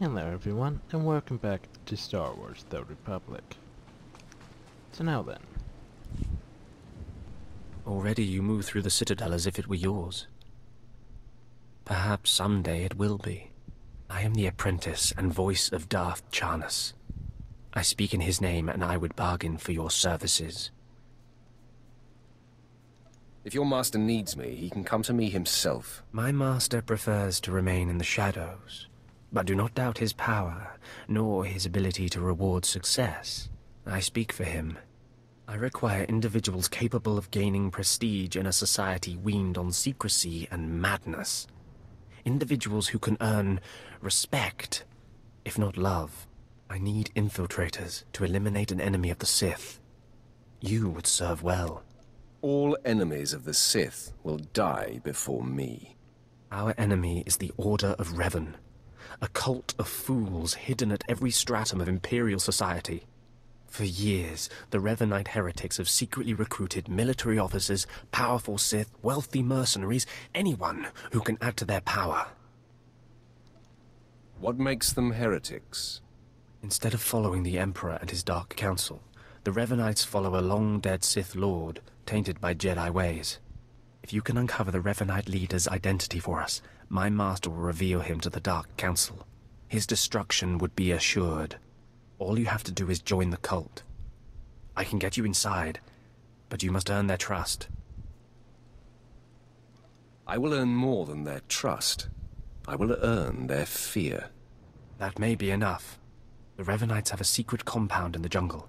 Hello everyone, and welcome back to Star Wars The Republic. So now then, Already you move through the Citadel as if it were yours. Perhaps someday it will be. I am the apprentice and voice of Darth Charnus. I speak in his name and I would bargain for your services. If your master needs me, he can come to me himself. My master prefers to remain in the shadows, but do not doubt his power, nor his ability to reward success. I speak for him. I require individuals capable of gaining prestige in a society weaned on secrecy and madness. Individuals who can earn respect, if not love. I need infiltrators to eliminate an enemy of the Sith. You would serve well. All enemies of the Sith will die before me. Our enemy is the Order of Revan, a cult of fools hidden at every stratum of Imperial society. For years, the Revanite heretics have secretly recruited military officers, powerful Sith, wealthy mercenaries, anyone who can add to their power. What makes them heretics? Instead of following the Emperor and his Dark Council, the Revanites follow a long-dead Sith Lord, tainted by Jedi ways. If you can uncover the Revanite leader's identity for us, my master will reveal him to the Dark Council. His destruction would be assured. All you have to do is join the cult. I can get you inside, but you must earn their trust. I will earn more than their trust. I will earn their fear. That may be enough. The Revanites have a secret compound in the jungle.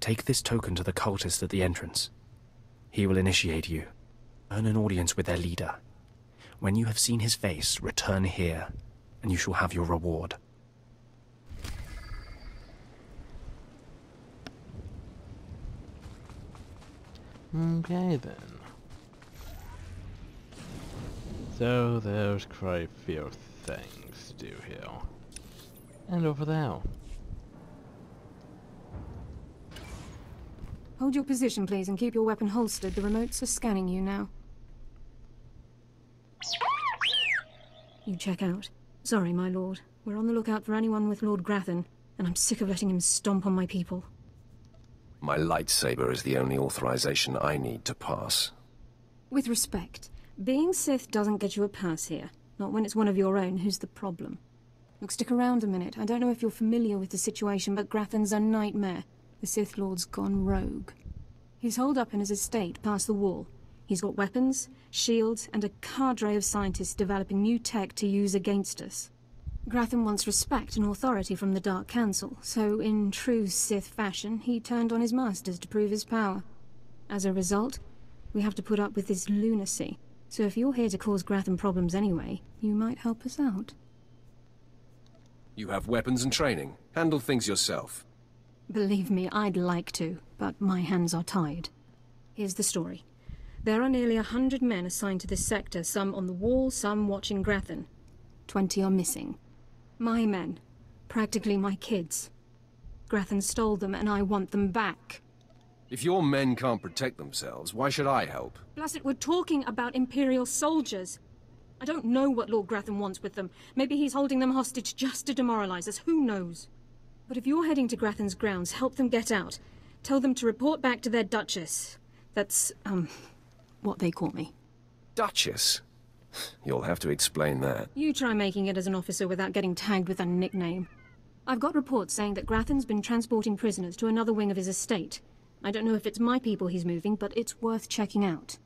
Take this token to the cultist at the entrance. He will initiate you. Earn an audience with their leader. When you have seen his face, return here, and you shall have your reward. okay then. So there's quite a few things to do here. And over there. Hold your position, please, and keep your weapon holstered. The remotes are scanning you now. You check out. Sorry, my lord. We're on the lookout for anyone with Lord Grathan, and I'm sick of letting him stomp on my people. My lightsaber is the only authorization I need to pass. With respect, being Sith doesn't get you a pass here. Not when it's one of your own who's the problem. Look, stick around a minute. I don't know if you're familiar with the situation, but Grathan's a nightmare. The Sith Lord's gone rogue. He's holed up in his estate past the wall. He's got weapons, shields, and a cadre of scientists developing new tech to use against us. Grathan wants respect and authority from the Dark Council, so in true Sith fashion, he turned on his masters to prove his power. As a result, we have to put up with this lunacy. So if you're here to cause Grathan problems anyway, you might help us out. You have weapons and training. Handle things yourself. Believe me, I'd like to, but my hands are tied. Here's the story. There are nearly a hundred men assigned to this sector, some on the wall, some watching Grathan. Twenty are missing. My men. Practically my kids. Grathan stole them, and I want them back. If your men can't protect themselves, why should I help? Plus, it we're talking about Imperial soldiers. I don't know what Lord Grathan wants with them. Maybe he's holding them hostage just to demoralize us. Who knows? But if you're heading to Grathan's grounds, help them get out. Tell them to report back to their Duchess. That's, um, what they call me. Duchess? You'll have to explain that. You try making it as an officer without getting tagged with a nickname. I've got reports saying that Grathan's been transporting prisoners to another wing of his estate. I don't know if it's my people he's moving, but it's worth checking out.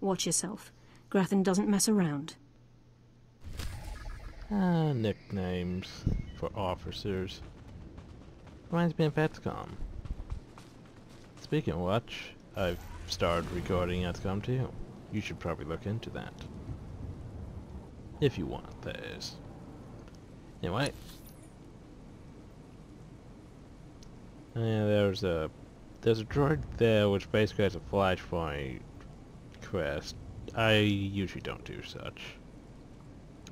Watch yourself. Grathan doesn't mess around. Ah, nicknames for officers. Reminds me of XCOM. Speaking of which, I've started recording XCOM too. You You should probably look into that. If you want, that is. Anyway. Yeah, there's a there's a droid there which basically has a flashpoint quest. I usually don't do such.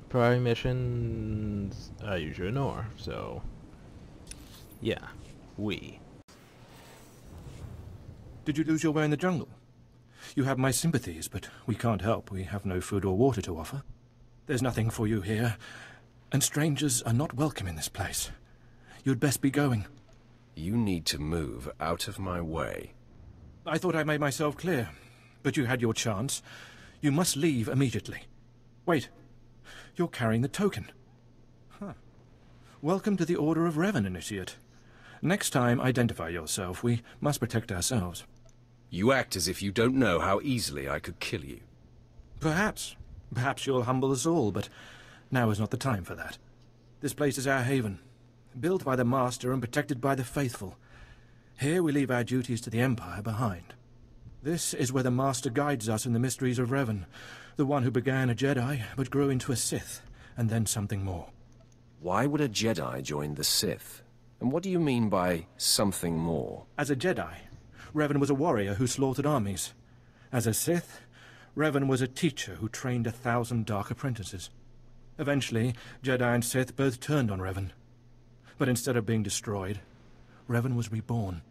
Priority missions I usually ignore, so yeah, we. Did you lose your way in the jungle? You have my sympathies, but we can't help. We have no food or water to offer. There's nothing for you here. And strangers are not welcome in this place. You'd best be going. You need to move out of my way. I thought I made myself clear, but you had your chance. You must leave immediately. Wait. You're carrying the token. Huh. Welcome to the Order of Revan, Initiate. Next time, identify yourself. We must protect ourselves. You act as if you don't know how easily I could kill you. Perhaps. Perhaps you'll humble us all, but now is not the time for that. This place is our haven, built by the Master and protected by the faithful. Here we leave our duties to the Empire behind. This is where the Master guides us in the mysteries of Revan, the one who began a Jedi, but grew into a Sith, and then something more. Why would a Jedi join the Sith? And what do you mean by something more? As a Jedi, Revan was a warrior who slaughtered armies. As a Sith, Revan was a teacher who trained a thousand dark apprentices. Eventually, Jedi and Sith both turned on Revan. But instead of being destroyed, Revan was reborn.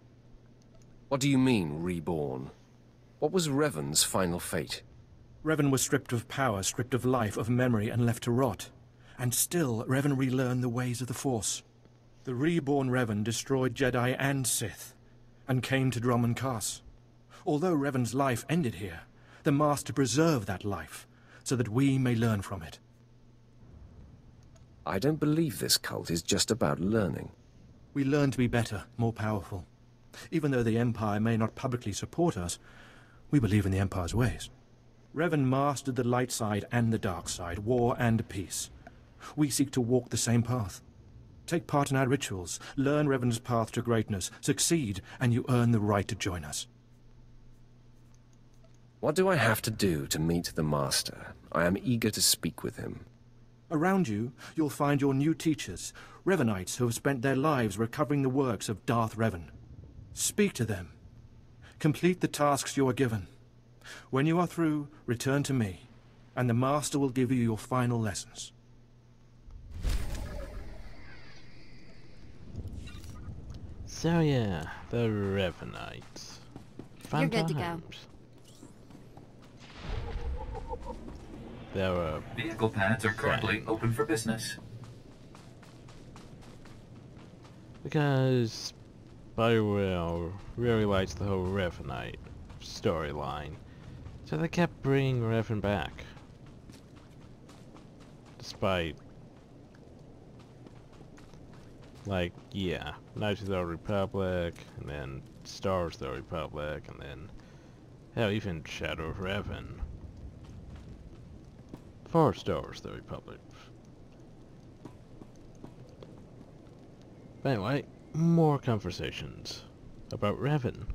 What do you mean, reborn? What was Revan's final fate? Revan was stripped of power, stripped of life, of memory, and left to rot. And still, Revan relearned the ways of the Force. The reborn Revan destroyed Jedi and Sith, and came to Dromund Kaas. Although Revan's life ended here, the Master preserved that life, so that we may learn from it. I don't believe this cult is just about learning. We learn to be better, more powerful. Even though the Empire may not publicly support us, we believe in the Empire's ways. Revan mastered the light side and the dark side, war and peace. We seek to walk the same path. Take part in our rituals, learn Revan's path to greatness, succeed, and you earn the right to join us. What do I have to do to meet the Master? I am eager to speak with him. Around you, you'll find your new teachers, Revanites who have spent their lives recovering the works of Darth Revan. Speak to them. Complete the tasks you are given. When you are through, return to me, and the Master will give you your final lessons. So yeah, the Revanites. Fun You're good to go. There were Vehicle pads are currently open for business. because Bioware really likes the whole Revanite storyline, so they kept bringing Revan back. Despite, like, yeah, Knights of the Republic, and then Star Wars the Republic, and then, hell, even Shadow of Revan. For Star Wars the Republic. But anyway, more conversations about Revan.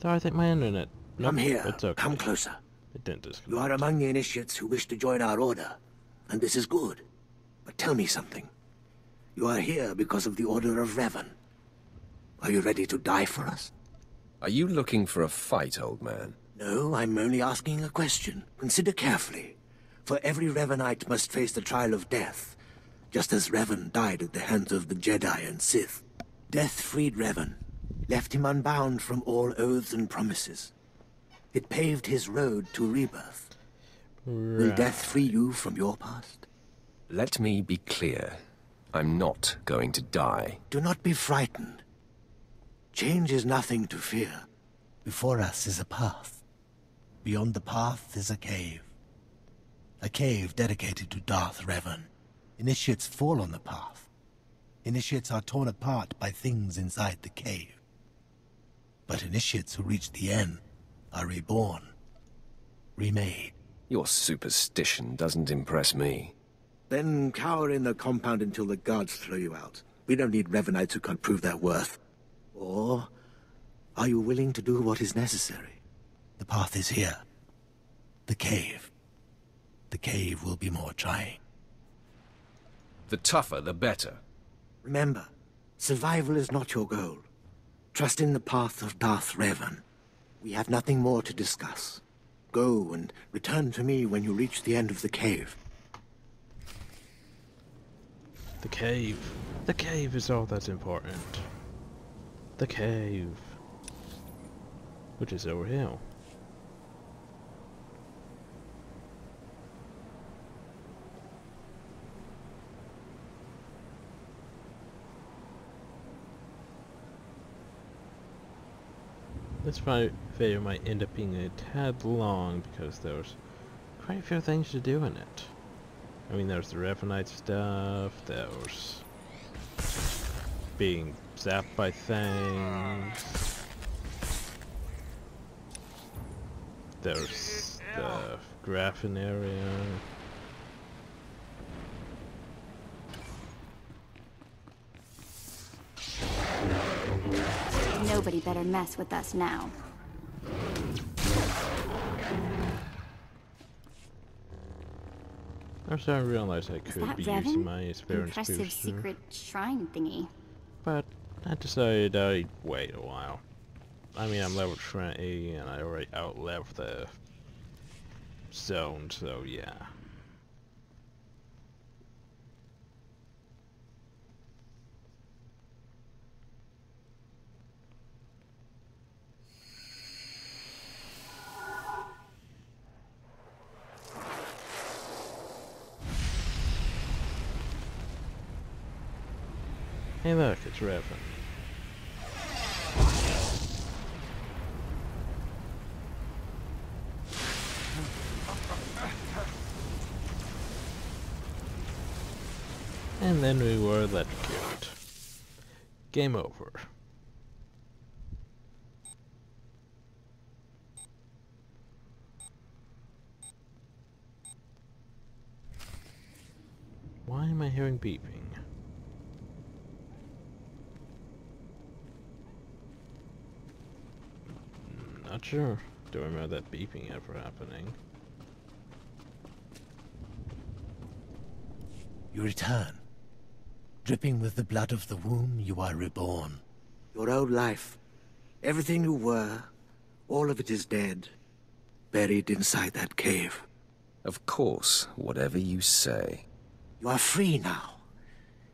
So I think my internet. Come Nope, here. It's okay. Come closer. It didn't disconnect. You are among the initiates who wish to join our order, and this is good. But tell me something. You are here because of the Order of Revan. Are you ready to die for us? Are you looking for a fight, old man? No, I'm only asking a question. Consider carefully. For every Revanite must face the trial of death, just as Revan died at the hands of the Jedi and Sith. Death freed Revan, left him unbound from all oaths and promises. It paved his road to rebirth. Will death free you from your past? Let me be clear. I'm not going to die. Do not be frightened. Change is nothing to fear. Before us is a path. Beyond the path is a cave. A cave dedicated to Darth Revan. Initiates fall on the path. Initiates are torn apart by things inside the cave. But initiates who reach the end are reborn. Remade. Your superstition doesn't impress me. Then cower in the compound until the guards throw you out. We don't need Revanites who can't prove their worth. Or are you willing to do what is necessary? The path is here. The cave. The cave will be more trying. The tougher, the better. Remember, survival is not your goal. Trust in the path of Darth Revan. We have nothing more to discuss. Go and return to me when you reach the end of the cave. The cave. The cave is all that's important. The cave. Which is over here. This video might end up being a tad long because there's quite a few things to do in it. I mean, there's the Revanite stuff, there's being zapped by things. There's the Graffin area. Nobody better mess with us now. Also, I realized I could be Revan? using my experience Impressive booster, secret shrine thingy. but I decided I'd wait a while. I mean, I'm level 20 and I already outlevelled the zone, so yeah. Hey look, it's Revan. And then we were electrocuted. Game over. Why am I hearing beeping? Hmm, not sure. Don't remember that beeping ever happening. You return. Dripping with the blood of the womb, you are reborn. Your old life, everything you were, all of it is dead. Buried inside that cave. Of course, whatever you say. You are free now.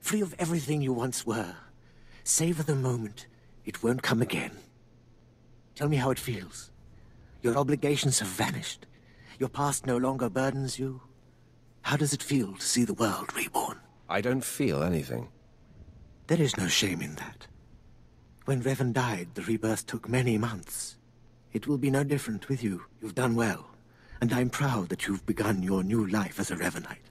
Free of everything you once were. Savor the moment. It won't come again. Tell me how it feels. Your obligations have vanished. Your past no longer burdens you. How does it feel to see the world reborn? I don't feel anything. There is no shame in that. When Revan died, the rebirth took many months. It will be no different with you. You've done well. And I'm proud that you've begun your new life as a Revanite.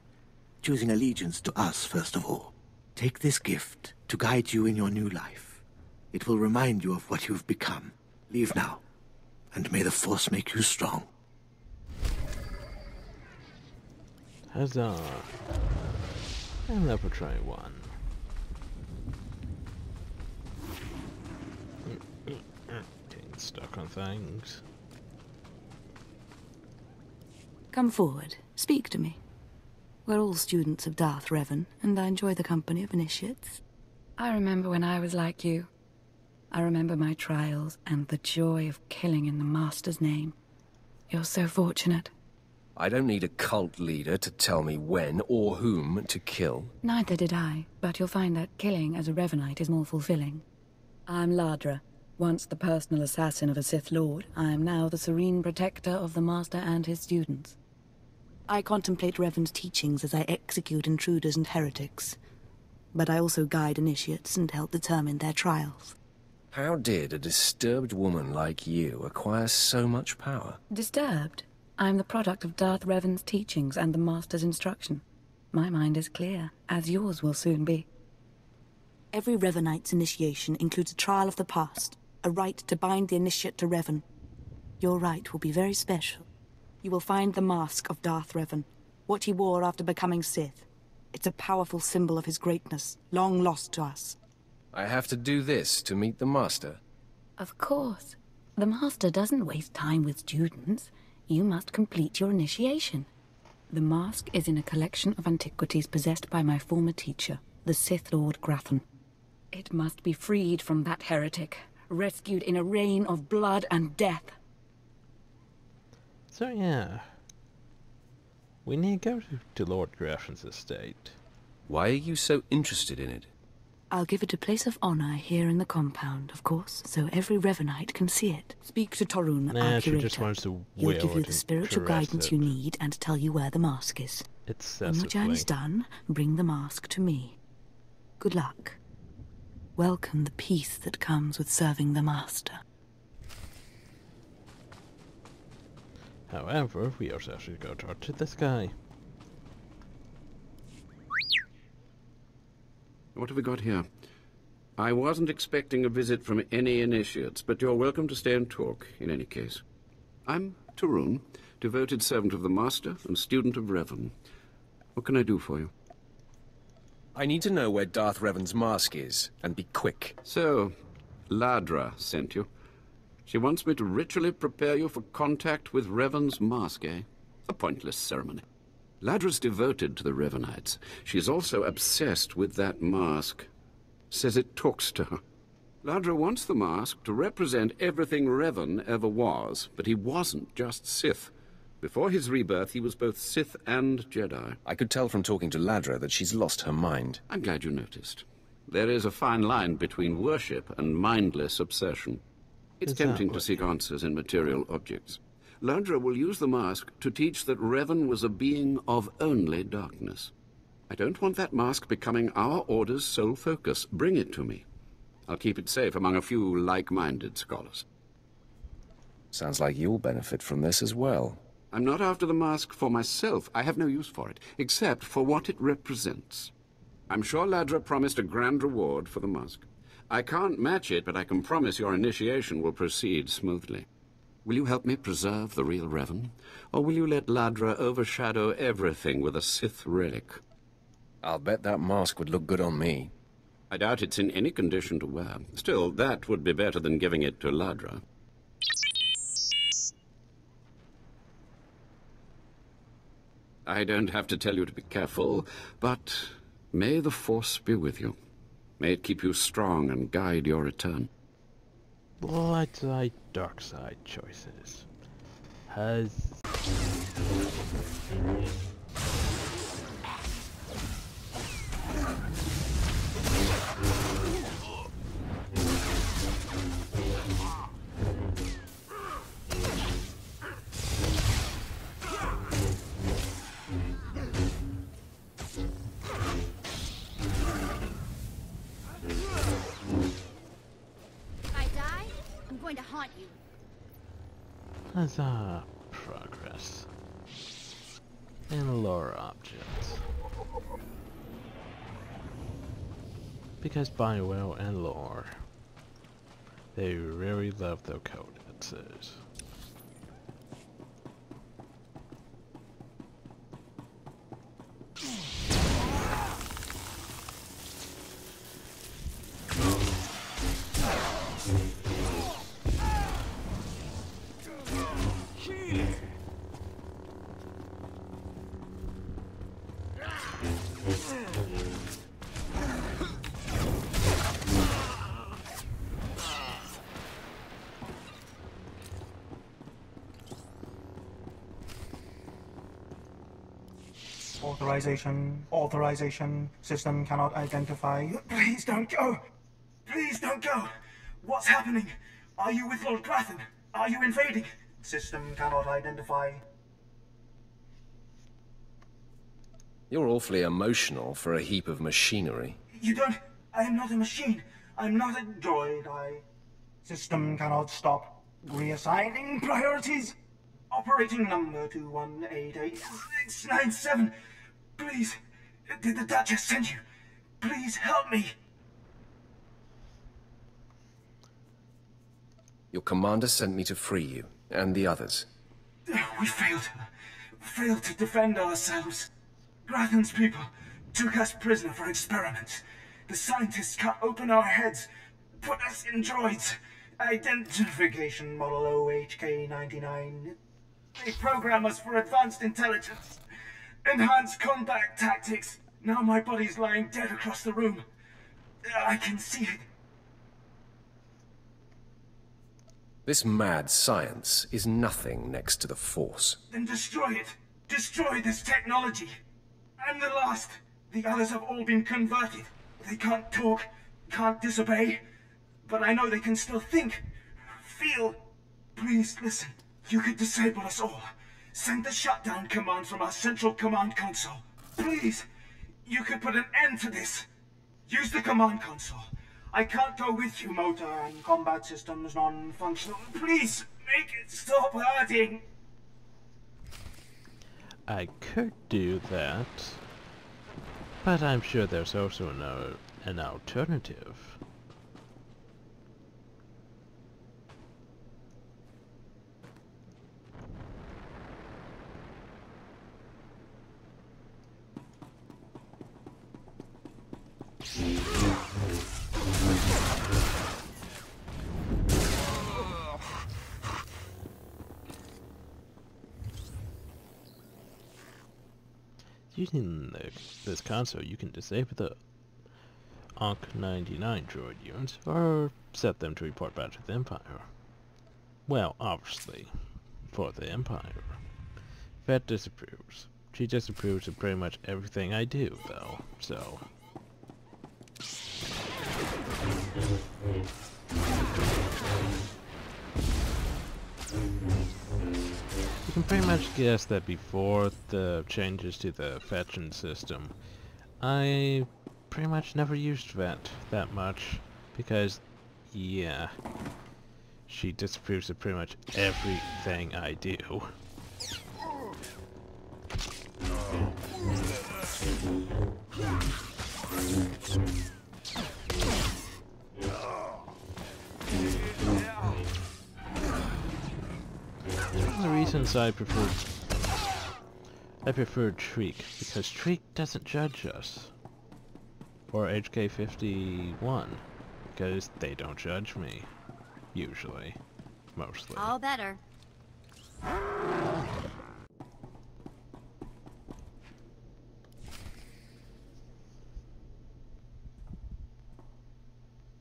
Choosing allegiance to us, first of all. Take this gift to guide you in your new life. It will remind you of what you've become. Leave now. And may the Force make you strong. Huzzah! And level 21. Getting stuck on things. Come forward. Speak to me. We're all students of Darth Revan, and I enjoy the company of initiates. I remember when I was like you. I remember my trials and the joy of killing in the Master's name. You're so fortunate. I don't need a cult leader to tell me when or whom to kill. Neither did I, but you'll find that killing as a Revanite is more fulfilling. I'm Ladra. Once the personal assassin of a Sith Lord, I am now the serene protector of the Master and his students. I contemplate Revan's teachings as I execute intruders and heretics. But I also guide initiates and help determine their trials. How did a disturbed woman like you acquire so much power? Disturbed? I'm the product of Darth Revan's teachings and the Master's instruction. My mind is clear, as yours will soon be. Every Revanite's initiation includes a trial of the past, a rite to bind the initiate to Revan. Your rite will be very special. You will find the mask of Darth Revan, what he wore after becoming Sith. It's a powerful symbol of his greatness, long lost to us. I have to do this to meet the Master. Of course. The Master doesn't waste time with students. You must complete your initiation. The mask is in a collection of antiquities possessed by my former teacher, the Sith Lord Grathan. It must be freed from that heretic, rescued in a rain of blood and death. So yeah. We need to go to, to Lord Grafton's estate. Why are you so interested in it? I'll give it a place of honor here in the compound, of course, so every Revanite can see it. Speak to Torun, Nah, our curator. just wants to He'll give you the spiritual guidance it. you need and tell you where the mask is. When your journey's done, bring the mask to me. Good luck. Welcome the peace that comes with serving the Master. However, we also should go talk to this guy. What have we got here? I wasn't expecting a visit from any initiates, but you're welcome to stay and talk, in any case. I'm Tarun, devoted servant of the Master and student of Revan. What can I do for you? I need to know where Darth Revan's mask is, and be quick. So, Ladra sent you. She wants me to ritually prepare you for contact with Revan's mask, eh? A pointless ceremony. Ladra's devoted to the Revanites. She's also obsessed with that mask. Says it talks to her. Ladra wants the mask to represent everything Revan ever was, but he wasn't just Sith. Before his rebirth, he was both Sith and Jedi. I could tell from talking to Ladra that she's lost her mind. I'm glad you noticed. There is a fine line between worship and mindless obsession. It's tempting to seek answers in material objects. Ladra will use the mask to teach that Revan was a being of only darkness. I don't want that mask becoming our Order's sole focus. Bring it to me. I'll keep it safe among a few like-minded scholars. Sounds like you'll benefit from this as well. I'm not after the mask for myself. I have no use for it, except for what it represents. I'm sure Ladra promised a grand reward for the mask. I can't match it, but I can promise your initiation will proceed smoothly. Will you help me preserve the real Revan? Or will you let Ladra overshadow everything with a Sith relic? I'll bet that mask would look good on me. I doubt it's in any condition to wear. Still, that would be better than giving it to Ladra. I don't have to tell you to be careful, but may the Force be with you. May it keep you strong and guide your return. Light side, dark side choices. Has... to you. Huzzah! Progress. And lore objects. Because Bioware and lore, they really love their codices. Authorization, authorization, system cannot identify. Please don't go! Please don't go! What's happening? Are you with Lord Grathan? Are you invading? System cannot identify. You're awfully emotional for a heap of machinery. You don't... I am not a machine. I'm not a droid. I... System cannot stop. Reassigning priorities. Operating number 2188697. Please, did the Duchess send you? Please help me. Your commander sent me to free you, and the others. We failed. Failed to defend ourselves. Grathan's people took us prisoner for experiments. The scientists cut open our heads, put us in droids. Identification model OHK-99. They program us for advanced intelligence. Enhanced combat tactics. Now my body's lying dead across the room. I can see it. This mad science is nothing next to the Force. Then destroy it. Destroy this technology. I'm the last. The others have all been converted. They can't talk, can't disobey. But I know they can still think, feel. Please listen. You could disable us all. Send the shutdown command from our central command console. Please! You could put an end to this. Use the command console. I can't go with you, motor and combat systems non-functional. Please, make it stop hurting. I could do that, but I'm sure there's also an, uh, an alternative. Using the, this console, you can disable the Ankh-99 droid units, or set them to report back to the Empire. Well, obviously, for the Empire. Vette disapproves. She disapproves of pretty much everything I do, though, so... You can pretty much guess that before the changes to the fetching system, I pretty much never used Vette that much, because, yeah, she disapproves of pretty much everything I do. The reasons I prefer I prefer Treek because Treek doesn't judge us. Or HK51 because they don't judge me. Usually. Mostly. All better.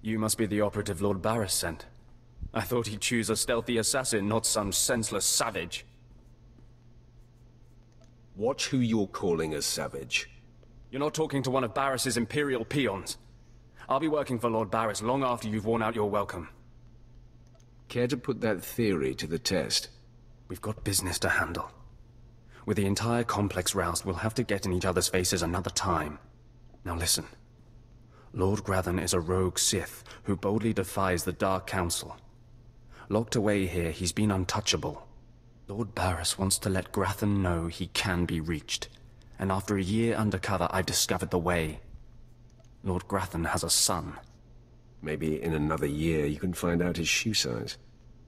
You must be the operative Lord Barris sent. I thought he'd choose a stealthy assassin, not some senseless savage. Watch who you're calling a savage. You're not talking to one of Barris's Imperial peons. I'll be working for Lord Barris long after you've worn out your welcome. Care to put that theory to the test? We've got business to handle. With the entire complex roused, we'll have to get in each other's faces another time. Now listen. Lord Grathan is a rogue Sith who boldly defies the Dark Council. Locked away here, he's been untouchable. Lord Barris wants to let Grathan know he can be reached. And after a year undercover, I've discovered the way. Lord Grathan has a son. Maybe in another year you can find out his shoe size.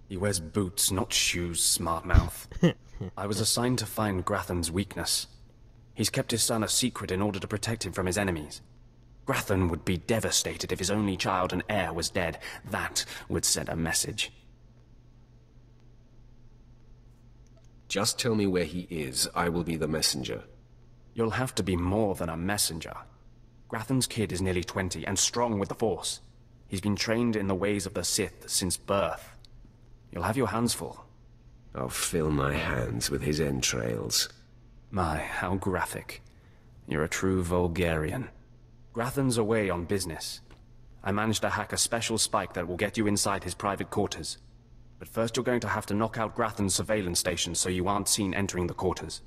He wears boots, not shoes, smart mouth. I was assigned to find Grathan's weakness. He's kept his son a secret in order to protect him from his enemies. Grathan would be devastated if his only child and heir was dead. That would send a message. Just tell me where he is. I will be the messenger. You'll have to be more than a messenger. Grathan's kid is nearly 20 and strong with the Force. He's been trained in the ways of the Sith since birth. You'll have your hands full. I'll fill my hands with his entrails. My, how graphic. You're a true Vulgarian. Grathan's away on business. I managed to hack a special spike that will get you inside his private quarters. But first you're going to have to knock out Grathan's surveillance station so you aren't seen entering the quarters.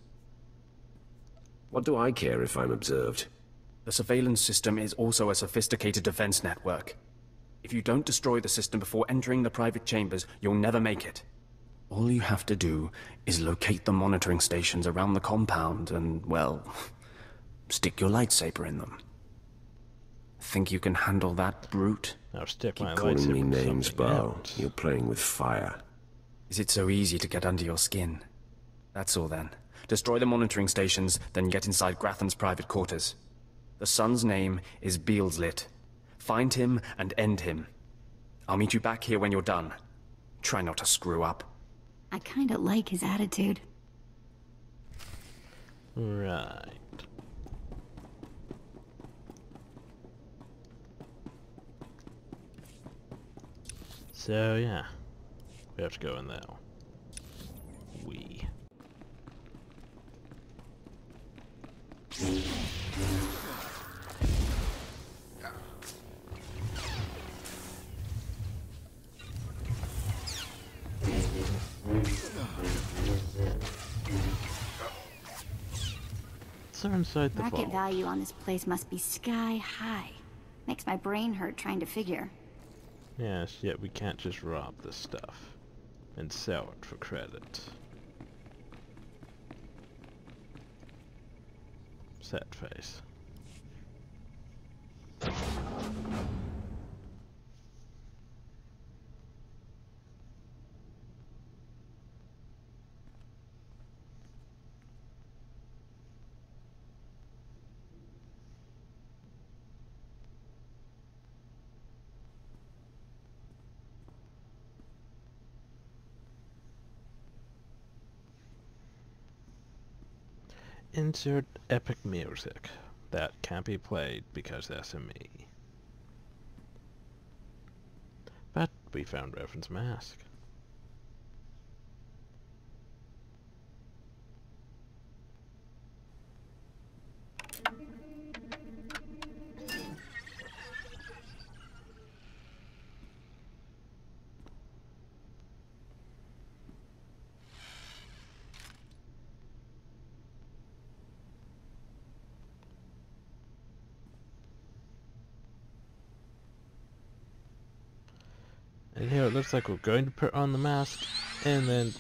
What do I care if I'm observed? The surveillance system is also a sophisticated defense network. If you don't destroy the system before entering the private chambers, you'll never make it. All you have to do is locate the monitoring stations around the compound and, well, stick your lightsaber in them. Think you can handle that, brute? Now stick Keep my calling me names, something Bao. You're playing with fire. Is it so easy to get under your skin? That's all then. Destroy the monitoring stations, then get inside Grathan's private quarters. The son's name is Beelslit. Find him and end him. I'll meet you back here when you're done. Try not to screw up. I kinda like his attitude. Right. So yeah, we have to go in there. We. So inside the Market vault. value on this place must be sky high. Makes my brain hurt trying to figure. Yes, yet we can't just rob the stuff and sell it for credit. Sad face. Insert epic music that can't be played because that's a me. But we found Revan's mask. And here it looks like we're going to put on the mask, and then...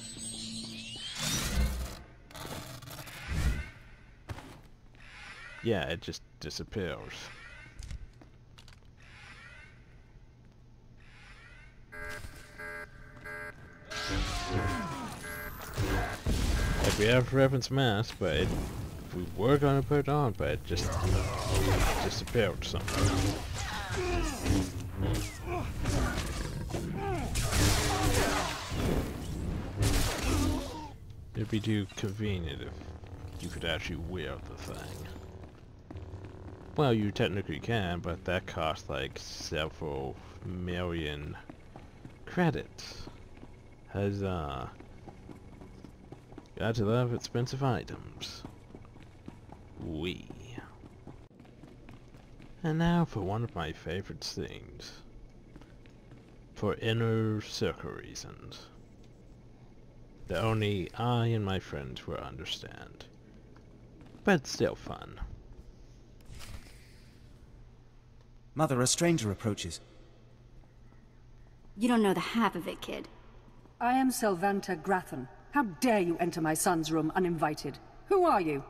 Yeah, it just disappears. Like we have Revan's mask, but it, we were gonna put it on, but it just disappeared somehow. Be too convenient if you could actually wear the thing. Well, you technically can, but that costs like several million credits. Huzzah. Got to love expensive items. We. And now for one of my favorite things. For inner circle reasons. That only I and my friends will understand. But still fun. Mother, a stranger approaches. You don't know the half of it, kid. I am Selvanta Grathan. How dare you enter my son's room uninvited? Who are you?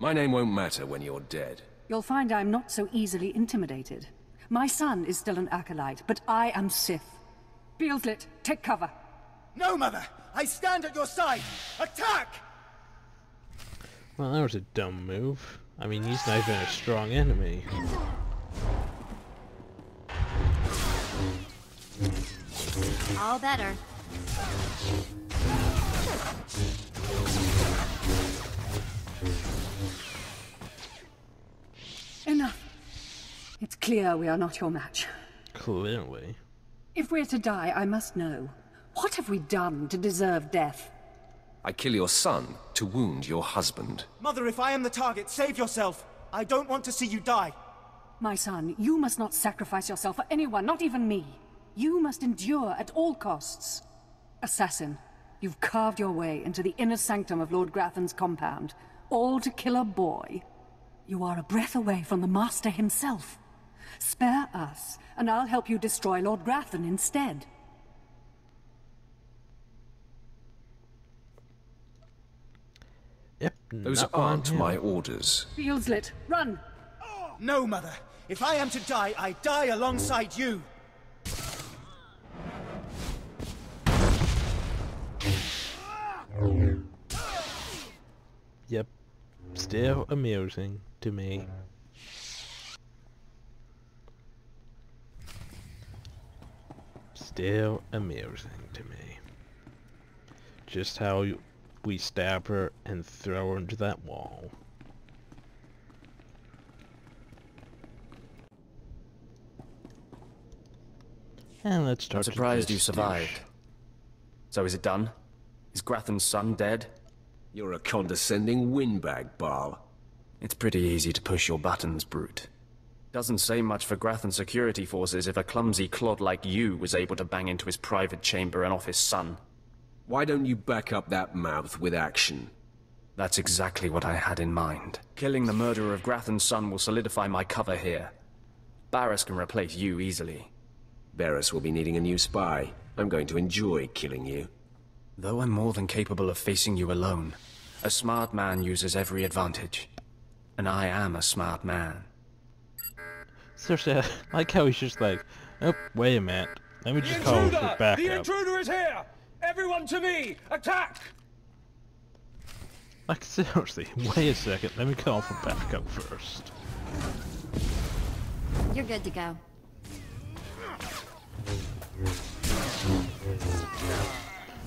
My name won't matter when you're dead. You'll find I'm not so easily intimidated. My son is still an acolyte, but I am Sith. Beelslit, take cover. No, Mother! I stand at your side! Attack! Well, that was a dumb move. I mean, he's not even a strong enemy. All better. Enough. It's clear we are not your match. Clearly. If we're to die, I must know. What have we done to deserve death? I kill your son to wound your husband. Mother, if I am the target, save yourself! I don't want to see you die! My son, you must not sacrifice yourself for anyone, not even me. You must endure at all costs. Assassin, you've carved your way into the inner sanctum of Lord Grathan's compound, all to kill a boy. You are a breath away from the Master himself. Spare us, and I'll help you destroy Lord Grathan instead. Yep. Those not aren't him. my orders. Beelslit, run! No, Mother! If I am to die, I die alongside you! Yep. Still amusing to me. Still amusing to me. Just how you, we stab her and throw her into that wall. And let's start. I'm surprised you dish. survived. So is it done? Is Grathan's son dead? You're a condescending windbag, Baal. It's pretty easy to push your buttons, Brute. Doesn't say much for Grathan security forces if a clumsy clod like you was able to bang into his private chamber and off his son. Why don't you back up that mouth with action? That's exactly what I had in mind. Killing the murderer of Grathan's son will solidify my cover here. Barris can replace you easily. Barris will be needing a new spy. I'm going to enjoy killing you. Though I'm more than capable of facing you alone, a smart man uses every advantage. and I am a smart man. Seriously, I like how he's just like, oh, wait a minute. Let me just the call intruder! for backup. The intruder is here! Everyone to me! Attack! Like, seriously, wait a second. Let me call for backup first. You're good to go.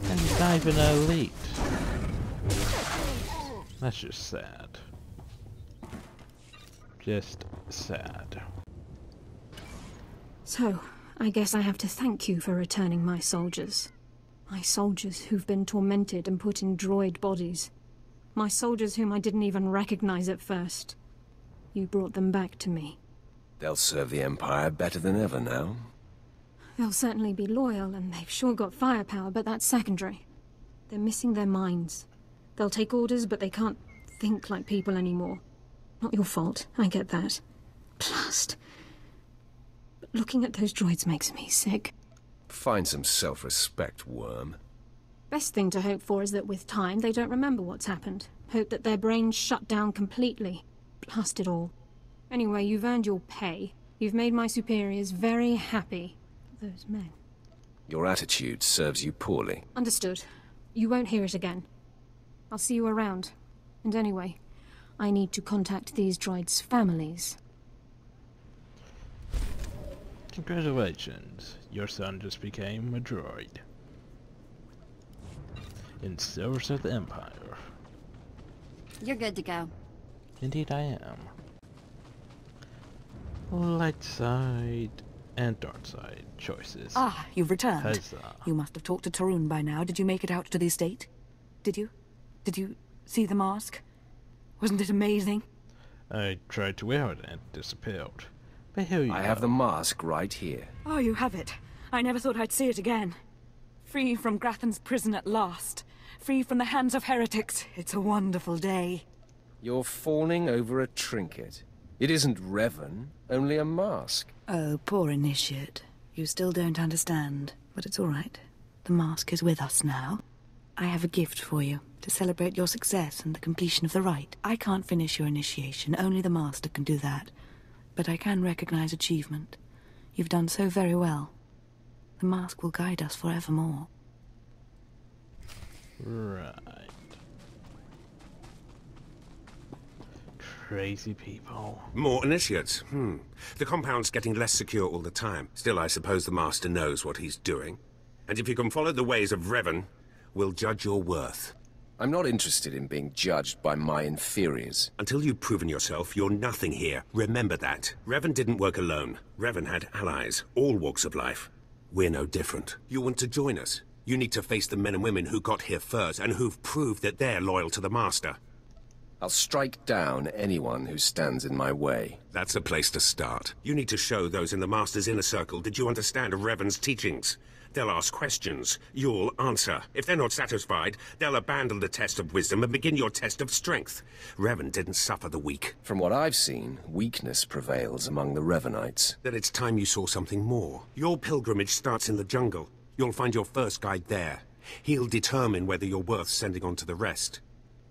And he's not even elite. That's just sad. Just sad. So, I guess I have to thank you for returning my soldiers. My soldiers who've been tormented and put in droid bodies. My soldiers whom I didn't even recognize at first. You brought them back to me. They'll serve the Empire better than ever now. They'll certainly be loyal, and they've sure got firepower, but that's secondary. They're missing their minds. They'll take orders, but they can't think like people anymore. Not your fault, I get that. Blast. But looking at those droids makes me sick. Find some self-respect, worm. Best thing to hope for is that with time they don't remember what's happened. Hope that their brains shut down completely. Blast it all. Anyway, you've earned your pay. You've made my superiors very happy. Those men. Your attitude serves you poorly. Understood. You won't hear it again. I'll see you around. And anyway, I need to contact these droids' families. Congratulations, your son just became a droid. In service of the Empire. You're good to go. Indeed I am. Light side and dark side choices. Ah, you've returned. Huzzah. You must have talked to Tarun by now. Did you make it out to the estate? Did you? Did you see the mask? Wasn't it amazing? I tried to wear it and it disappeared. But here you I go. have the mask right here. Oh, you have it. I never thought I'd see it again. Free from Grathan's prison at last. Free from the hands of heretics. It's a wonderful day. You're fawning over a trinket. It isn't Revan, only a mask. Oh, poor initiate. You still don't understand, but it's all right. The mask is with us now. I have a gift for you to celebrate your success and the completion of the rite. I can't finish your initiation, only the Master can do that. But I can recognize achievement. You've done so very well. The mask will guide us forevermore. Right. Crazy people. More initiates. Hmm. The compound's getting less secure all the time. Still, I suppose the Master knows what he's doing. And if you can follow the ways of Revan, we'll judge your worth. I'm not interested in being judged by my inferiors. Until you've proven yourself, you're nothing here. Remember that. Revan didn't work alone. Revan had allies, all walks of life. We're no different. You want to join us? You need to face the men and women who got here first and who've proved that they're loyal to the Master. I'll strike down anyone who stands in my way. That's a place to start. You need to show those in the Master's inner circle that you understand Revan's teachings. They'll ask questions. You'll answer. If they're not satisfied, they'll abandon the test of wisdom and begin your test of strength. Revan didn't suffer the weak. From what I've seen, weakness prevails among the Revanites. Then it's time you saw something more. Your pilgrimage starts in the jungle. You'll find your first guide there. He'll determine whether you're worth sending on to the rest.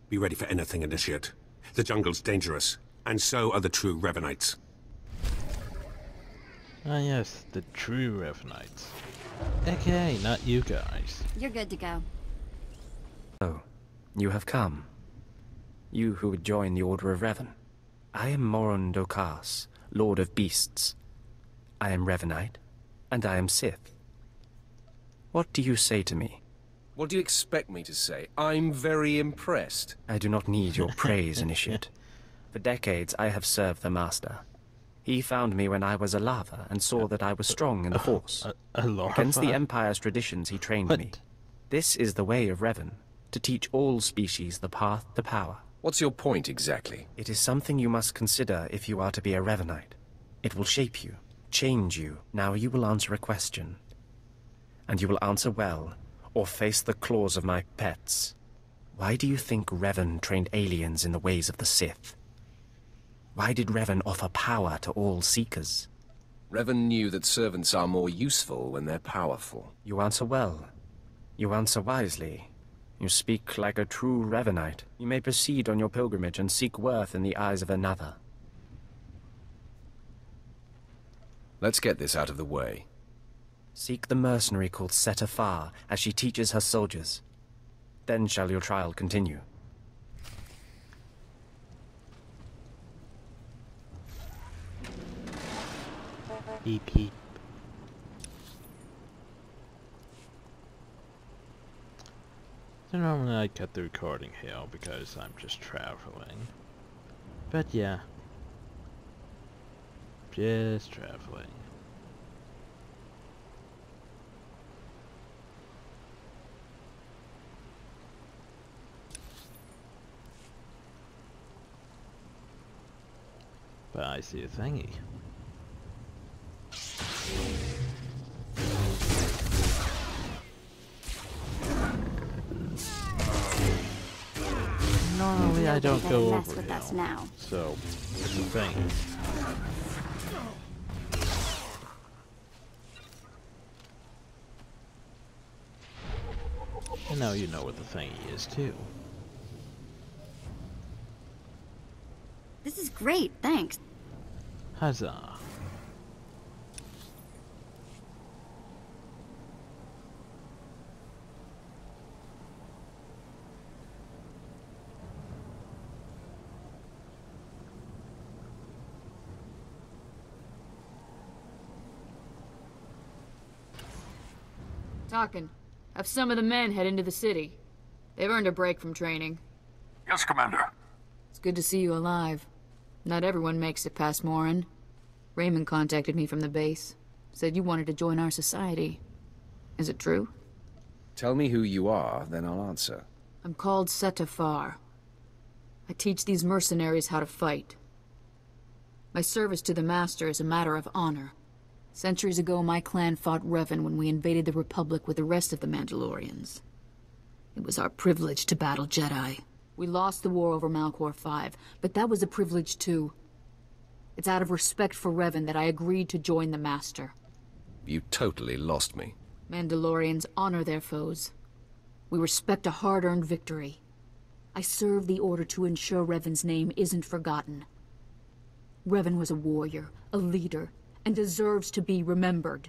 Be ready for anything, Initiate. The jungle's dangerous, and so are the true Revanites. Ah yes, the true Revanites. AKA, not you guys. You're good to go. Oh, you have come. You who would join the Order of Revan. I am Moron Dokas, Lord of Beasts. I am Revanite, and I am Sith. What do you say to me? What do you expect me to say? I'm very impressed. I do not need your praise, Initiate. For decades I have served the Master. He found me when I was a lava and saw that I was strong in the uh, Force. A, a? Against the Empire's traditions he trained What? me. This is the way of Revan, to teach all species the path to power. What's your point exactly? It is something you must consider if you are to be a Revanite. It will shape you, change you. Now you will answer a question. And you will answer well, or face the claws of my pets. Why do you think Revan trained aliens in the ways of the Sith? Why did Revan offer power to all Seekers? Revan knew that servants are more useful when they're powerful. You answer well. You answer wisely. You speak like a true Revanite. You may proceed on your pilgrimage and seek worth in the eyes of another. Let's get this out of the way. Seek the mercenary called Setafar as she teaches her soldiers. Then shall your trial continue. So normally I cut the recording here because I'm just traveling. But yeah. Just traveling. But I see a thingy. Normally I don't go mess over with hill, us now. so it's a thing. And now you know what the thingy is too. This is great, thanks. Huzzah. Talking. Have some of the men head into the city. They've earned a break from training. Yes, Commander. It's good to see you alive. Not everyone makes it past Morin. Raymond contacted me from the base. Said you wanted to join our society. Is it true? Tell me who you are, then I'll answer. I'm called Setafar. I teach these mercenaries how to fight. My service to the Master is a matter of honor. Centuries ago, my clan fought Revan when we invaded the Republic with the rest of the Mandalorians. It was our privilege to battle Jedi. We lost the war over Malachor 5, but that was a privilege too. It's out of respect for Revan that I agreed to join the Master. You totally lost me. Mandalorians honor their foes. We respect a hard-earned victory. I serve the Order to ensure Revan's name isn't forgotten. Revan was a warrior, a leader, and deserves to be remembered.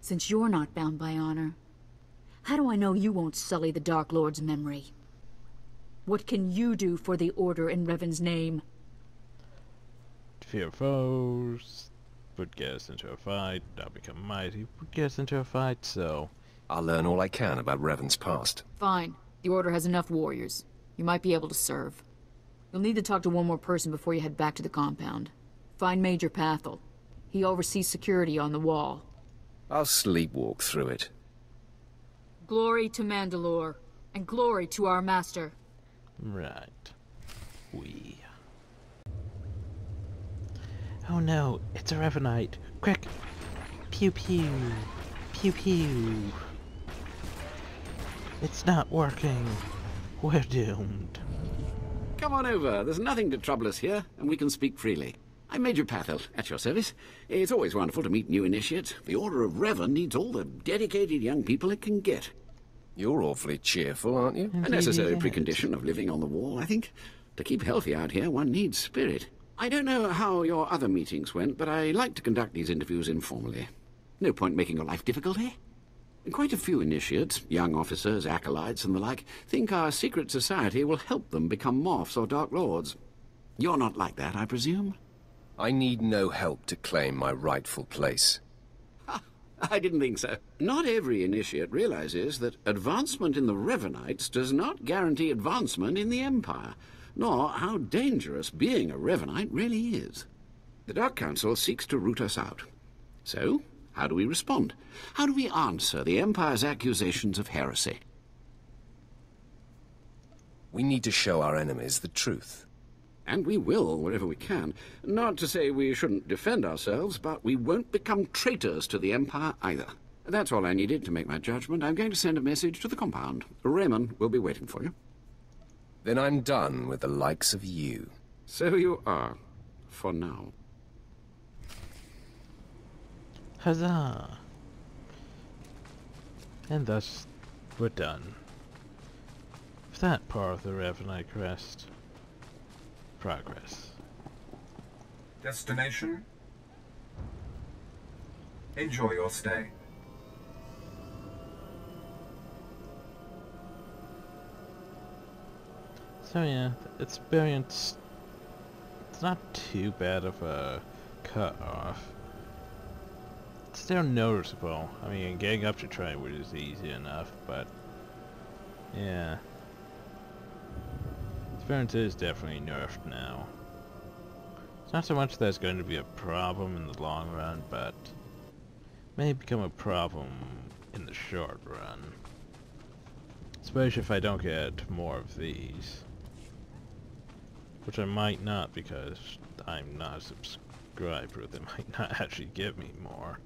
Since you're not bound by honor, how do I know you won't sully the Dark Lord's memory? What can you do for the Order in Revan's name? Fear foes, put get us into a fight, now become mighty, put get us into a fight, so... I'll learn all I can about Revan's past. Fine. The Order has enough warriors. You might be able to serve. You'll need to talk to one more person before you head back to the compound. Find Major Pathel. He oversees security on the wall. I'll sleepwalk through it. Glory to Mandalore, and glory to our master. Right. We. Oh no, it's a Revanite. Quick! Pew pew! Pew pew! It's not working. We're doomed. Come on over. There's nothing to trouble us here, and we can speak freely. I'm Major Pathel, at your service. It's always wonderful to meet new initiates. The Order of Revan needs all the dedicated young people it can get. You're awfully cheerful, aren't you? A necessary precondition of living on the wall, I think. To keep healthy out here, one needs spirit. I don't know how your other meetings went, but I like to conduct these interviews informally. No point making your life difficult, eh? Quite a few initiates, young officers, acolytes, and the like, think our secret society will help them become Moffs or dark lords. You're not like that, I presume? I need no help to claim my rightful place. I didn't think so. Not every initiate realizes that advancement in the Revanites does not guarantee advancement in the Empire, nor how dangerous being a Revanite really is. The Dark Council seeks to root us out. So, how do we respond? How do we answer the Empire's accusations of heresy? We need to show our enemies the truth. And we will, wherever we can. Not to say we shouldn't defend ourselves, but we won't become traitors to the Empire either. That's all I needed to make my judgment. I'm going to send a message to the compound. Raymond will be waiting for you. Then I'm done with the likes of you. So you are. For now. Huzzah! And thus, we're done. for that part of the Revanite crest. Progress. Destination? Enjoy your stay. So yeah, experience. It's not too bad of a cut off. It's still noticeable. I mean, getting up to Trightwood is easy enough, but yeah. Experience is definitely nerfed now. It's not so much that it's going to be a problem in the long run, but may become a problem in the short run. Especially if I don't get more of these. Which I might not because I'm not a subscriber. They might not actually give me more.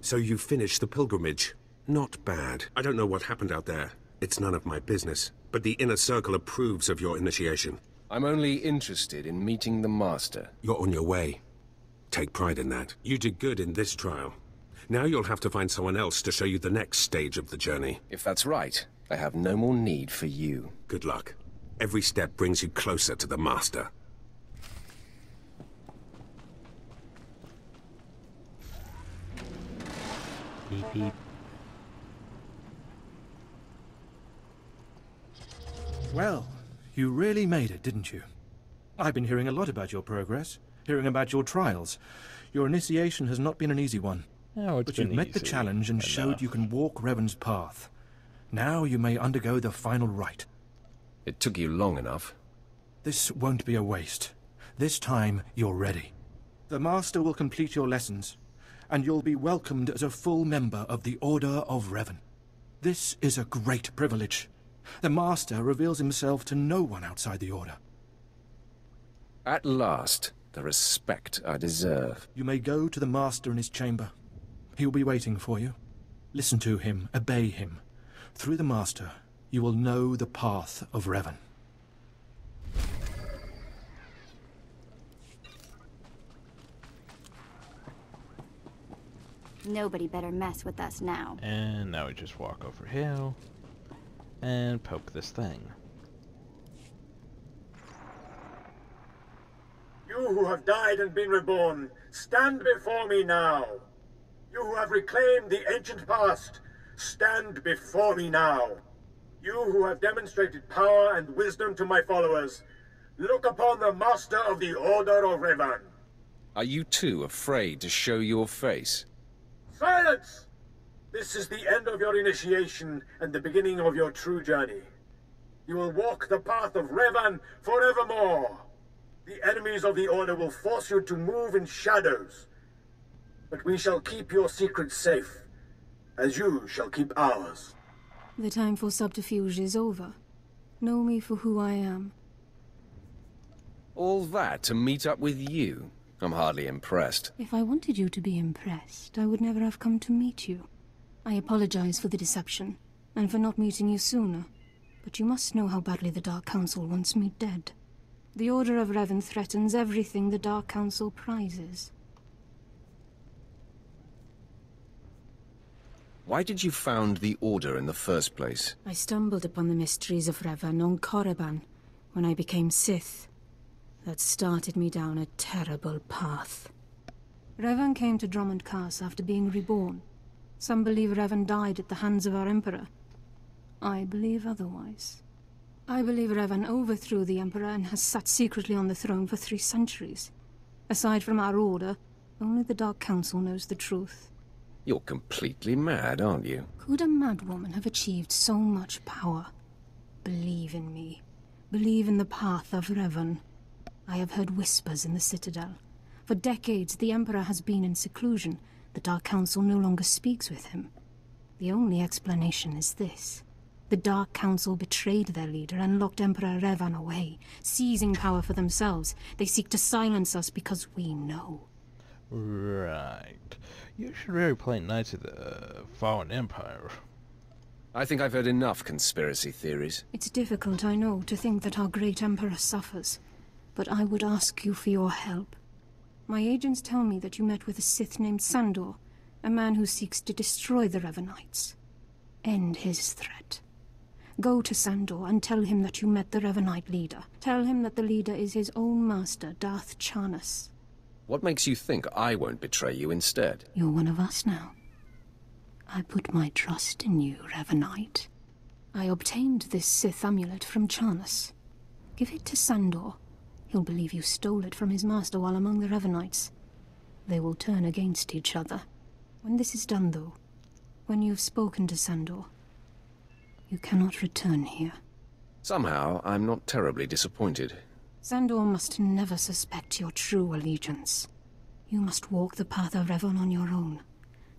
So you finished the pilgrimage. Not bad. I don't know what happened out there. It's none of my business. But the Inner Circle approves of your initiation. I'm only interested in meeting the Master. You're on your way. Take pride in that. You did good in this trial. Now you'll have to find someone else to show you the next stage of the journey. If that's right, I have no more need for you. Good luck. Every step brings you closer to the Master. Beep beep. Well, you really made it, didn't you? I've been hearing a lot about your progress, hearing about your trials. Your initiation has not been an easy one. Oh, but you've met the challenge and enough. showed you can walk Revan's path. Now you may undergo the final rite. It took you long enough. This won't be a waste. This time, you're ready. The Master will complete your lessons, and you'll be welcomed as a full member of the Order of Revan. This is a great privilege. The Master reveals himself to no one outside the Order. At last, the respect I deserve. You may go to the Master in his chamber. He will be waiting for you. Listen to him, obey him. Through the Master, you will know the path of Revan. Nobody better mess with us now. And now we just walk over here and poke this thing. You who have died and been reborn, stand before me now. You who have reclaimed the ancient past, stand before me now. You who have demonstrated power and wisdom to my followers, look upon the Master of the Order of Revan. Are you too afraid to show your face? Silence! This is the end of your initiation and the beginning of your true journey. You will walk the path of Revan forevermore. The enemies of the Order will force you to move in shadows. But we shall keep your secrets safe, as you shall keep ours. The time for subterfuge is over. Know me for who I am. All that to meet up with you? I'm hardly impressed. If I wanted you to be impressed, I would never have come to meet you. I apologize for the deception, and for not meeting you sooner. But you must know how badly the Dark Council wants me dead. The Order of Revan threatens everything the Dark Council prizes. Why did you found the Order in the first place? I stumbled upon the mysteries of Revan on Korriban when I became Sith that started me down a terrible path. Revan came to Dromund Kaas after being reborn. Some believe Revan died at the hands of our Emperor. I believe otherwise. I believe Revan overthrew the Emperor and has sat secretly on the throne for three centuries. Aside from our Order, only the Dark Council knows the truth. You're completely mad, aren't you? Could a madwoman have achieved so much power? Believe in me. Believe in the path of Revan. I have heard whispers in the Citadel. For decades, the Emperor has been in seclusion. The Dark Council no longer speaks with him. The only explanation is this. The Dark Council betrayed their leader and locked Emperor Revan away, seizing power for themselves. They seek to silence us because we know. Right. You should really play Knights of the Fallen Empire. I think I've heard enough conspiracy theories. It's difficult, I know, to think that our great Emperor suffers but I would ask you for your help. My agents tell me that you met with a Sith named Sandor, a man who seeks to destroy the Revanites. End his threat. Go to Sandor and tell him that you met the Revanite leader. Tell him that the leader is his own master, Darth Charnus. What makes you think I won't betray you instead? You're one of us now. I put my trust in you, Revanite. I obtained this Sith amulet from Charnus. Give it to Sandor. He'll believe you stole it from his master while among the Revanites. They will turn against each other. When this is done, though, when you've spoken to Sandor, you cannot return here. Somehow, I'm not terribly disappointed. Sandor must never suspect your true allegiance. You must walk the path of Revan on your own.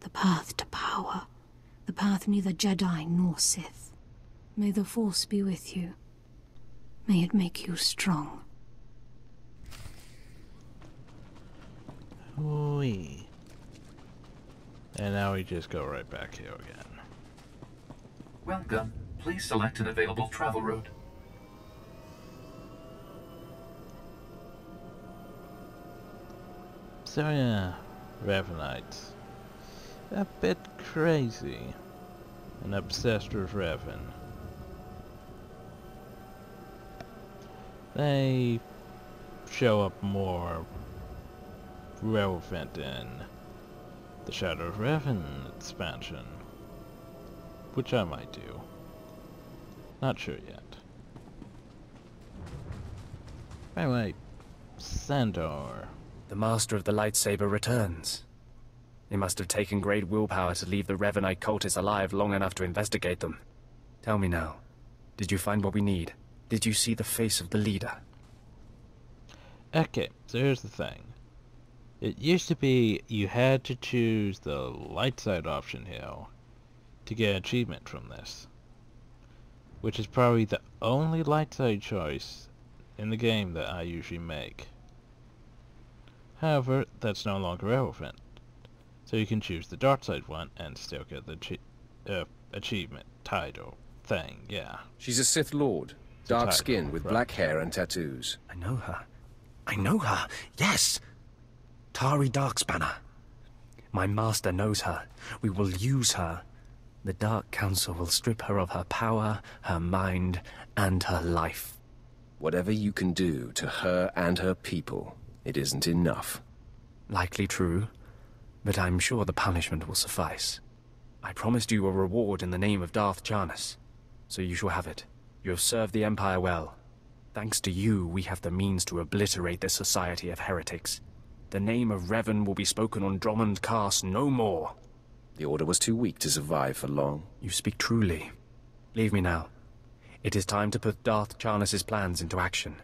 The path to power. The path neither Jedi nor Sith. May the Force be with you. May it make you strong. And now we just go right back here again. Welcome. Please select an available travel route. So yeah, Revanites. A bit crazy. And obsessed with Revan. They show up more relevant in the Shadow of Revan expansion. Which I might do. Not sure yet. Anyway, Sandor. The master of the lightsaber returns. It must have taken great willpower to leave the Revanite cultists alive long enough to investigate them. Tell me now, did you find what we need? Did you see the face of the leader? Okay, so here's the thing. It used to be you had to choose the light side option here to get achievement from this. Which is probably the only light side choice in the game that I usually make. However, that's no longer relevant. So you can choose the dark side one and still get the uh, achievement title thing, yeah. She's a Sith Lord. Dark skin with right. black hair and tattoos. I know her. I know her. Yes. Tari Darkspanner. My master knows her. We will use her. The Dark Council will strip her of her power, her mind, and her life. Whatever you can do to her and her people, it isn't enough. Likely true, but I'm sure the punishment will suffice. I promised you a reward in the name of Darth Charnus, so you shall have it. You have served the Empire well. Thanks to you, we have the means to obliterate this society of heretics. The name of Revan will be spoken on Dromund Kaas no more. The Order was too weak to survive for long. You speak truly. Leave me now. It is time to put Darth Charnus's plans into action.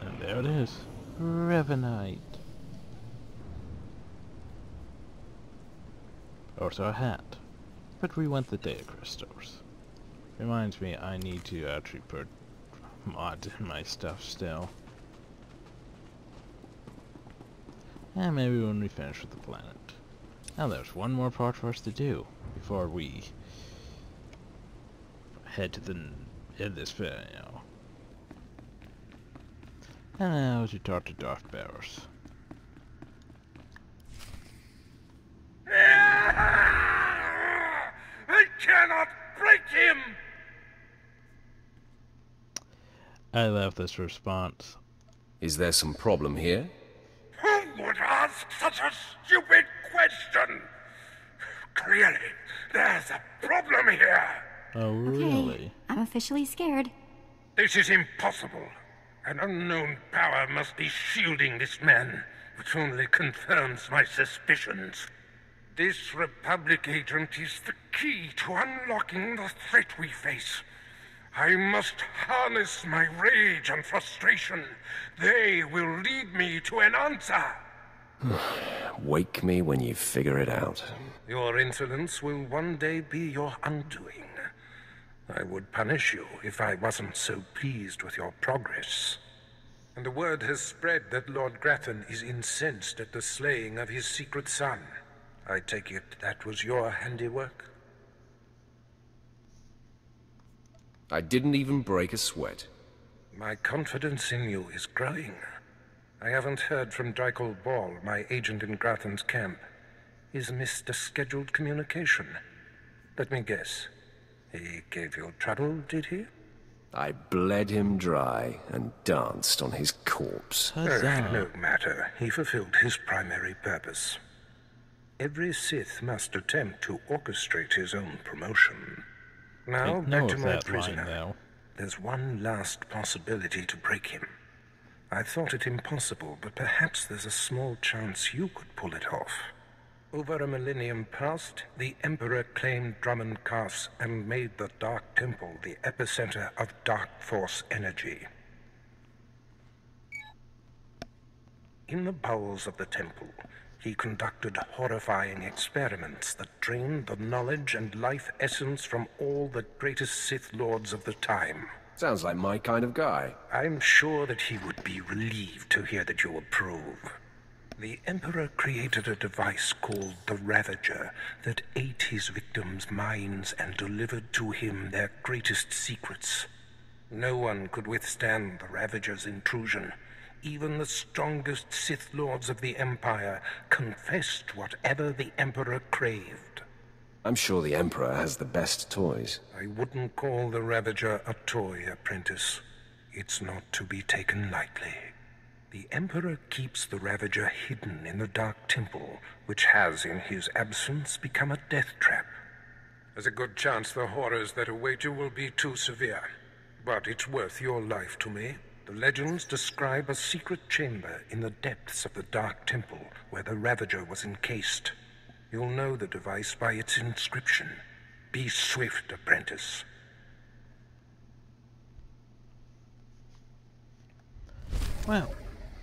And there it is. Revanite. Also a hat. But we want the data crystals. Reminds me I need to actually put mod in my stuff still. And maybe when we finish with the planet. Now there's one more part for us to do before we head to the in this video. And now to talk to Darth Baras. I cannot break him! I love this response. Is there some problem here? Who would ask such a stupid question? Clearly, there's a problem here. Oh, really? Okay, I'm officially scared. This is impossible. An unknown power must be shielding this man, which only confirms my suspicions. This Republic agent is the key to unlocking the threat we face. I must harness my rage and frustration. They will lead me to an answer. Wake me when you figure it out. Your insolence will one day be your undoing. I would punish you if I wasn't so pleased with your progress. And the word has spread that Lord Grathan is incensed at the slaying of his secret son. I take it that was your handiwork? I didn't even break a sweat. My confidence in you is growing. I haven't heard from Drykel Ball, my agent in Grathan's camp. He's missed a scheduled communication. Let me guess. He gave you trouble, did he? I bled him dry and danced on his corpse. Oh, no matter. He fulfilled his primary purpose. Every Sith must attempt to orchestrate his own promotion. Now, Take back note to my prisoner. There's one last possibility to break him. I thought it impossible, but perhaps there's a small chance you could pull it off. Over a millennium past, the Emperor claimed Dromund Kaas and made the Dark Temple the epicenter of Dark Force energy. In the bowels of the temple, he conducted horrifying experiments that drained the knowledge and life essence from all the greatest Sith Lords of the time. Sounds like my kind of guy. I'm sure that he would be relieved to hear that you approve. The Emperor created a device called the Ravager that ate his victims' minds and delivered to him their greatest secrets. No one could withstand the Ravager's intrusion. Even the strongest Sith Lords of the Empire confessed whatever the Emperor craved. I'm sure the Emperor has the best toys. I wouldn't call the Ravager a toy, apprentice. It's not to be taken lightly. The Emperor keeps the Ravager hidden in the Dark Temple, which has, in his absence, become a death trap. There's a good chance the horrors that await you will be too severe. But it's worth your life to me. The legends describe a secret chamber in the depths of the Dark Temple where the Ravager was encased. You'll know the device by its inscription. Be swift, apprentice. Well,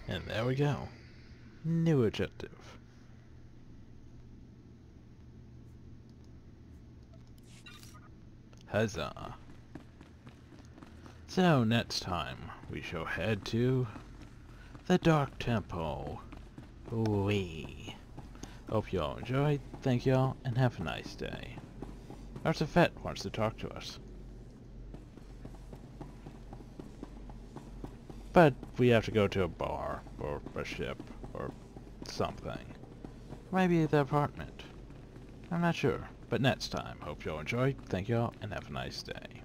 and there we go. New objective. Huzzah. So next time we shall head to the Dark Temple. Wee. Hope you all enjoyed. Thank y'all and have a nice day. Arthur Fett wants to talk to us. But we have to go to a bar, or a ship, or something. Maybe the apartment. I'm not sure. But next time, hope you all enjoyed. Thank y'all, and have a nice day.